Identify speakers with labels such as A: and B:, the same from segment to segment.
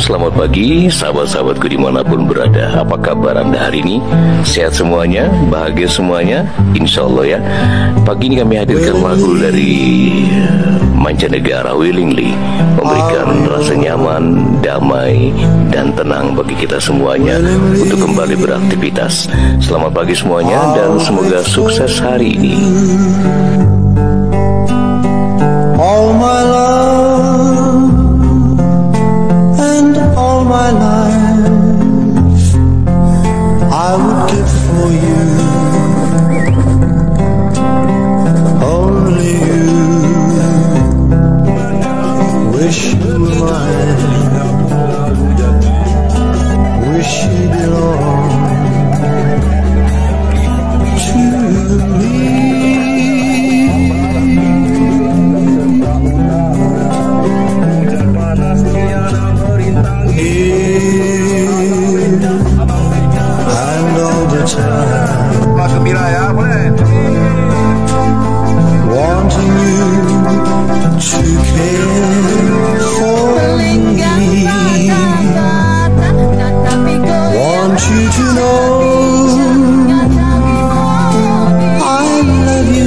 A: Selamat pagi sahabat-sahabatku di mana pun berada. Apa kabar Anda hari ini? Sehat semuanya? Bahagia semuanya? Insya Allah ya. Pagi ini kami hadirkan lagu dari mancanegara willingly. Memberikan rasa nyaman, damai, dan tenang bagi kita semuanya Untuk kembali beraktivitas. Selamat pagi semuanya dan semoga sukses hari ini.
B: where she belongs to me.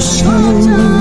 C: 我们